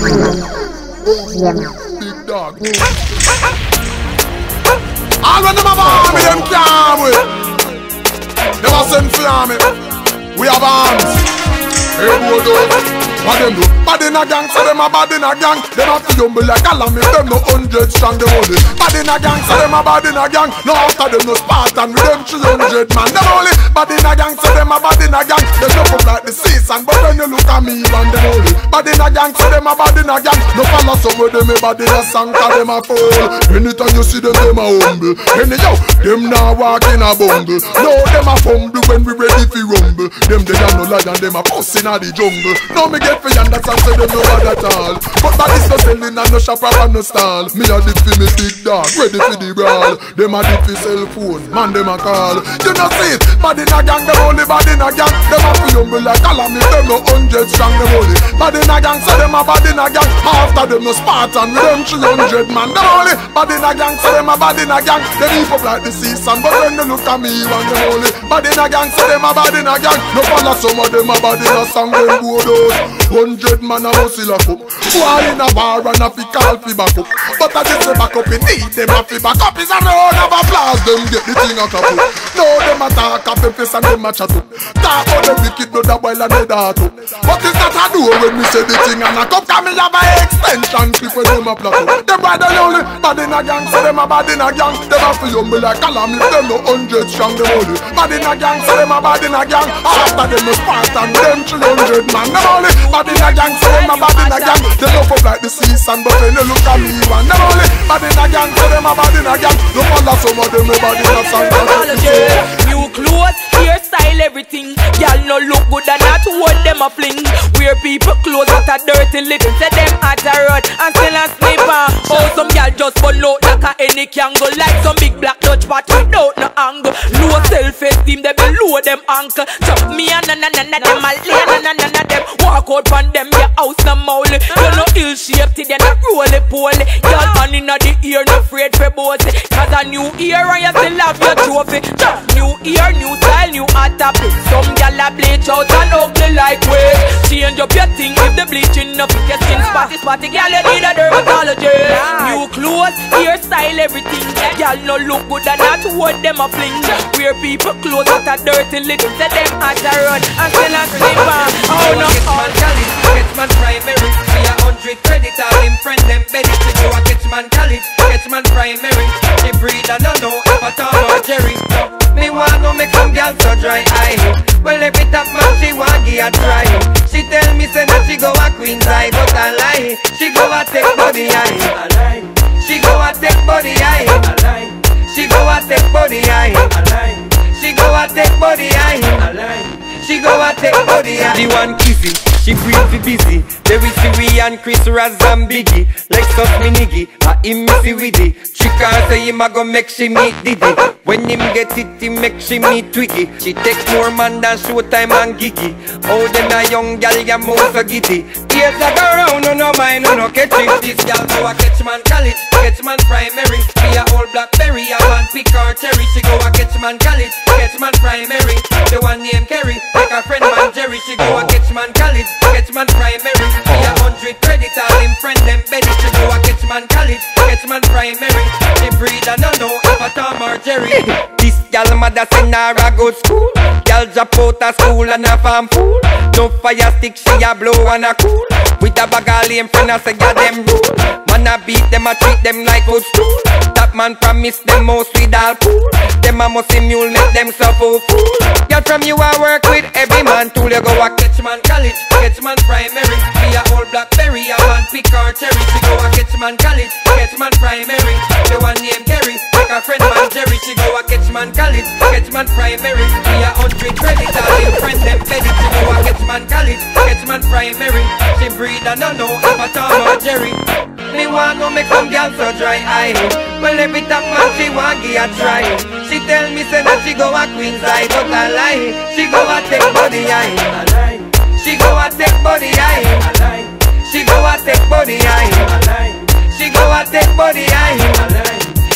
Big dog. All when them have army, them can't wait. Never send for. We have arms. Hey, boy, What them do? Bad in a gang, so them a bad in a gang. Them a fi humble like a lamb if them no hundred strong. Them only bad in a gang, so them a bad in a gang. No after them no Spartan with them three hundred man. Them only bad in a gang, so them a bad in a gang. They jump up like the season, but when you look at me, man, them only bad in a gang, so them a bad in a gang. No follow some of them a bad in a song, cause them a fool. Anytime you see them, them a humble. Anyhow, them now walk in a bungle. No, them a fumble when we ready fi rumble. Them they are no lion, them a pussy in the jungle. Now me get fi understand, say them no bad at all. But that is no selling and no shop and no stall. Me a the fi me big dog, ready fi the brawl. Them a the fi cell phone, man them a call. You know see it, bad in a gang, them only bad in a gang. Them a fi humble like if them no hundred strong, them only bad in a gang. So them a bad in a gang. After them no Spartan, with them three hundred man. Them only bad in a gang, so them a bad in a gang. Them heap up like the season, but when they look at me, one them only bad in a gang, so them a bad in a gang. No follow some of them a bad in a song, them go those. Hundred man a muscle a cup. Wall in a bar and a fi call fi back up. But I just say back up, it need them a fi back up. Is a round of applause, them get the thing a cap up. No, them a talk them face and them a chat up. Talk about the wicked blood a boil and dead heart up. What is that I do when me say the thing and a cup? Can me have a extension clip when them a plot up. Them brother only bad in a gang, so them a bad in a gang. Them a fi humble like calam if them no hundred strong. Them only bad in a gang, so them a bad in a gang. After them no Spartan, them three hundred man. Them only in a gang, so them a bad in a gang. They love up like the season, but when you look at me, one them only bad in a gang, so them a bad in a gang. No follow some of them, no bad in a song. New clothes, hairstyle, everything. Y'all no look good and not what them a fling. Wear people clothes that are dirty little. Say them at a run and still a on. Oh, some y'all just follow like a any cangle. Like some big black Dutch pot without no angle. Low self-esteem, they below them ankle. Chop me and na na na na them a lay You no ill shaped, they no roly poly. Y'all man inna the ear, no afraid for bossy. Cause a new ear and you still have your trophy. Just new ear, new style, new hot topic. Some gal a bleach out and ugly like way. Change up your thing if the bleaching up your skin spotty spotty. Gal you need a dermatologist. New clothes, hairstyle, everything. Gal no look good and not what them a fling. Wear people clothes that are dirty little. Say them at a run and still a slip on. Oh no, Get man get man primary. Me a hundred credit, all him friend them bedding. She go a catch man college, catch man primary. She breed and don't know if I talk about Jerry. Me want to make some girl so dry eye. Well every top man she want give a try. She tell me say that she go a queen's eye, but I lie. She go a take body eye. She go a take body eye. She go a take body eye. She go a take body eye. She go a take body eye. The one kissy, she breathe fi busy. There is Siri and Chris Raz and Biggie. Lexus me niggy, a him missy with it. Trick her say him a go make she meet Diddy. When him get it, he make she meet Twiggy. She take more man than Showtime and Giggy. Oh, them a young gal, ya move so giddy. Years a go round, no no mind, no no catch it. This gal go a catch man college, catch man primary. Be a old blackberry, a one pick her cherry. She go a catch man college, catch man primary. The one named Kerry, like a friend man Jerry. She go a catch man college, catch man primary. Be a hundred credit, all him friend them Betty. She go a catch man college, catch man primary. She breed and no know if a Tom or Jerry. This gal mother send her a go school. Drop out of school and a farm fool. No fire stick, she a blow and a cool. With a bag of lame friend, I say yeah them rule. Man a beat them, a treat them like good stool. That man promise them most with all cool. Them a must mule make them so fool. Girl from you I work with every man tool. You go a man college, catch man primary. Be a old blackberry, a man pick or cherry. She go a man college, catch man primary. The one named Kerry, like a friend man Jerry. She go a catch man college, catch man primary. Be a hundred credit, all him friend them bedding. She go a catch man college, catch man primary. She breed and don't know if a Jerry. Me want to make some girl so dry eye. Well every time man she want give a try. She tell me say that she go a queen's eye, but I lie. She go a take body eye. She go a take body eye. She go a take body eye. She go a take body eye.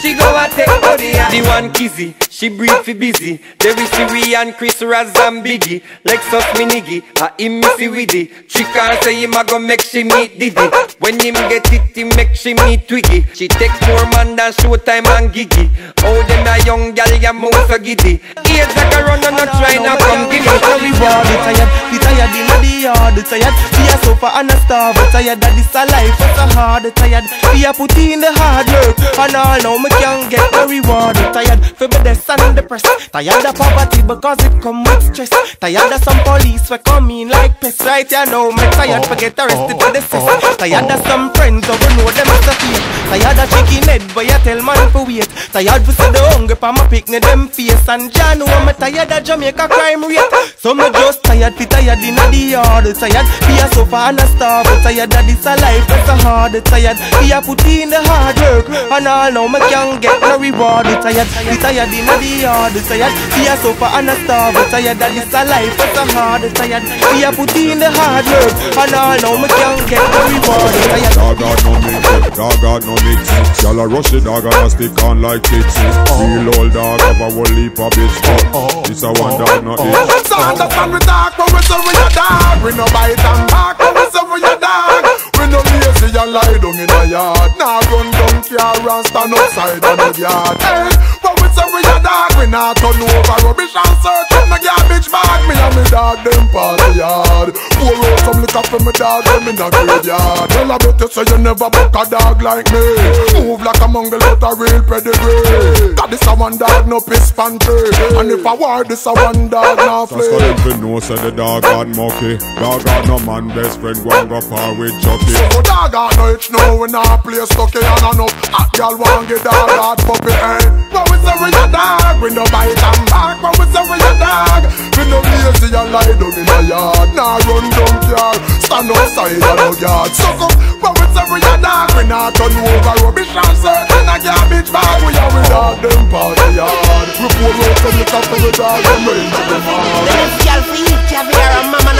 She go a take body eye. The one Gizzy, she breathe busy. There is Siri and Chris Raz. Lexus Miniggy, a him missy widdy. Trick her say him a go make she meet Diddy. When him get it, he make she meet Twiggy. She take more man than Showtime and Giggy. Oh, them a young gal, ya move so giddy. Age like a run and not try now come give me we war, tired, we tired inna the yard, we tired. We a suffer and a starve, we tired that this a life, it's so hard, we tired. We a put in the hard work, and all now me can't get the reward. We tired for be the sun depressed, tired of poverty because it come with stress. Tired of some police we come in like pests, right? You know me tired for get arrested for the cess. Tired of some friends who know them as a thief. Tired of chicken head, but you tell man for wait. Tired for see the hunger pa my picnic them face, and John know me tired of Jamaica crime rate. So me just tired, fi tired inna the yard. Tired, we a suffer and a starve. Tired of this a life, it's a hard. Tired, we a put in the hard work, and all now me can't get no reward. Tired, we tired inna the yard. Tired, we a suffer and a starve. Tired of this a life, it's a hard. Tired, we are put in the hard work, and all now me can't get no reward. Tired. Dog got no mix it, dog got no mix. Y'all a rush the dog and a stick on like fixes. Real old dog have a whole heap of bitch but This a one dog not it. So understand we talk when we say we a dog. We no bite and bark we say we a dog. We no lazy and lie down in a yard. Nah run down car and stand outside on the yard. Hey, when we say we a dog, we not turn over rubbish and search in the garbage bag. Me and me dog them party yard. Pour out some liquor for me dog them in the graveyard. Tell a bet you say you never buck a dog like me. Move like a mongrel but a real pedigree. That this a one dog no piss pantry. And if I war this a one dog now Just for flame. them to know, say the dog got mucky. Dog got no man, best friend, go and go far with Chucky. So dog got no itch no we not play stucky and I know hot girl want get dog hot puppy eh. When we say we a dog, we no bite and back. When we say we a dog, we no lazy and lie down in a yard. Nah run down car, stand outside and no yard. So come, when we say we a dog, we not turn over rubbish and search in a garbage bag. We are we dog them party yard. We pour out some liquor for the dog them rain to the mouth. This girl fi eat caviar and mama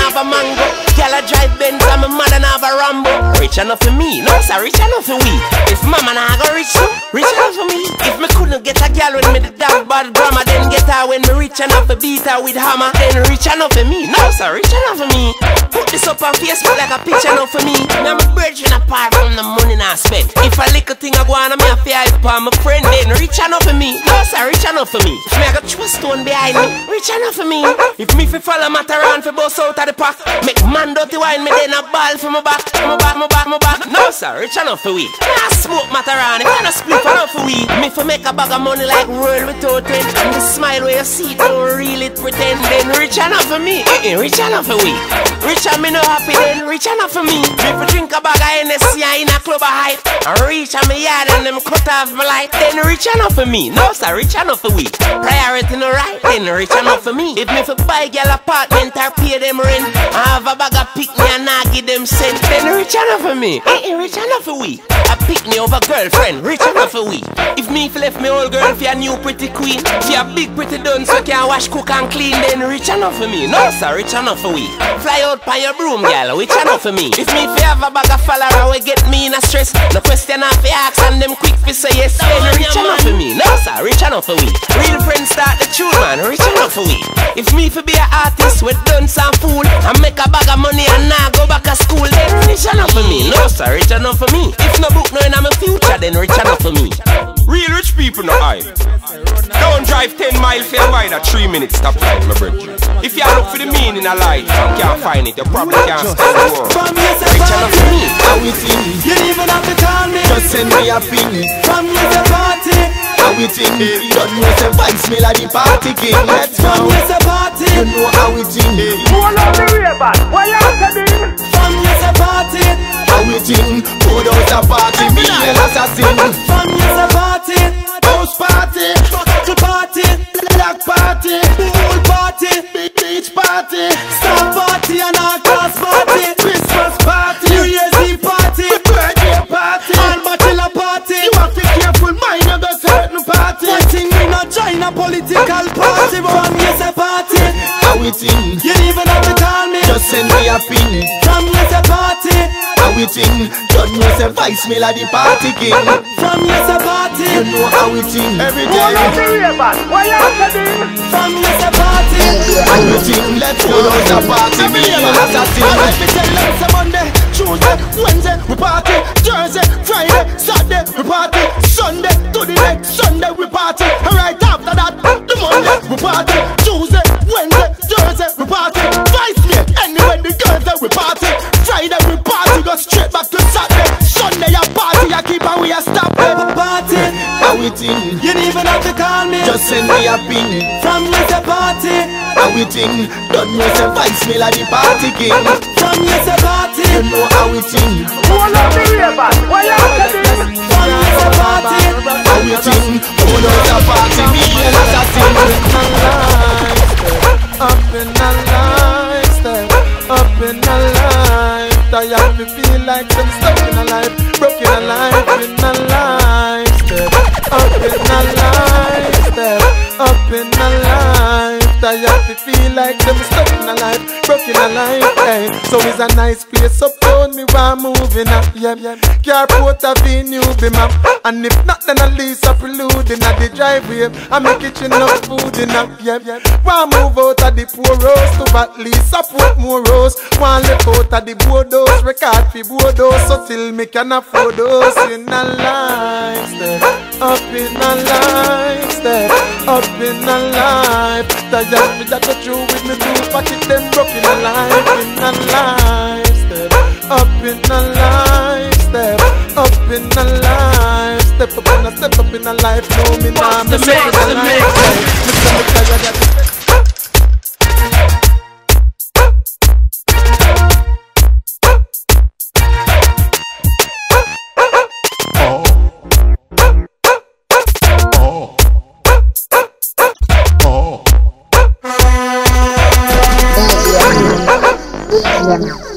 Rich enough for me, no sir, rich enough for we. If mama na go rich rich enough for me. If me couldn't get a girl when me the dog bad grandma, then get her when me rich enough for beat her with hammer. Then rich enough for me, no sir, rich enough for me. Put this up on Facebook like a picture enough for me. Now my brethren apart from the money I spend. If a little thing I go on, me a fear hype on my friend, then rich enough for me. No sir, rich enough for me. If me I got trust stone behind me, rich enough for me. If me fi follow matter around fi bust out of the pack, make man dirty wine me then a ball for my back, my back, my back, my back. No sir, rich enough for we. Smoke if I no split enough for we. Me fi make a bag of money like world without end, and the smile where you see don't really pretend. Then rich enough for me, eh, eh, rich enough for we. Rich and me no happy then, rich enough for me. Me fi drink a bag of NSC in a club of hype, and reach on me yard and them cut off my light. Then rich enough for me, no sir, rich enough for we. Priority no right, then rich enough for me. If me fi buy girl apartment or pay them rent, I have a bag of pick me and I give them cent. Then rich enough for me, eh, eh, rich enough for we. I pick me over girlfriend, rich enough for we. If me left me old girl for a new pretty queen, she a big pretty done so can wash, cook and clean. Then rich enough for me, no sir, rich enough for we. Fly out by your broom, girl, rich enough for me. If me fi have a bag of follower, we get me in a stress. No question I fi ask and them quick fi say yes. Then rich enough for me, no sir, rich enough for we. Real friends start the tune, man, rich enough for we. If me fi be a artist with dance some fool, and make a bag of money and now rich enough for me. No sir, rich enough for me. If no book no in my future, then rich enough for me. Real rich people no hide. Don't drive 10 miles for a ride at 3 minutes stop light, my brethren. If you look for the meaning of life and can't find it, you probably can't spend the world. From you Rich enough for me. How we think? You even have to call me. Just send me a ping From you say party. How we think Don't know say vibes me like the party king Let's From go you say party. You know how we think From you say party. How we think Put out a party Me an assassin From you say party. House party To party. Black party Pool party. Beach party Star party and our class party Voicemail the party king. From yes a party. You know how we ting every day. From yes a party. How we ting, let's go out the party. Me and assassin. Let me tell them say Monday, Tuesday, Wednesday we party, Thursday, Friday, Saturday we party, Sunday to the next Sunday we party. A ping. From yes a party. How we ting. Don't know say Voicemail the party king. From yes a party. You know how we ting. From yes a party. How we ting. Who knows the party? Me and like I'm stuck in a life, broken a life. Hey, so it's a nice place up uptown. Me want moving up, yeah. Carport Avenue be map, and if not, then at least a prelude in the driveway. I make kitchen enough food in a yeah. Want move out of the poor roast to at least support more roast. Want live out of the boardos, record fi boardos, so till me can afford those in a lifestyle. Up in a lifestyle, up in a life. Tired me that go through with me two pocket them broke in a life, step up in the life step up in the life step up in the, step up in the life. No me nah me step in the Yeah.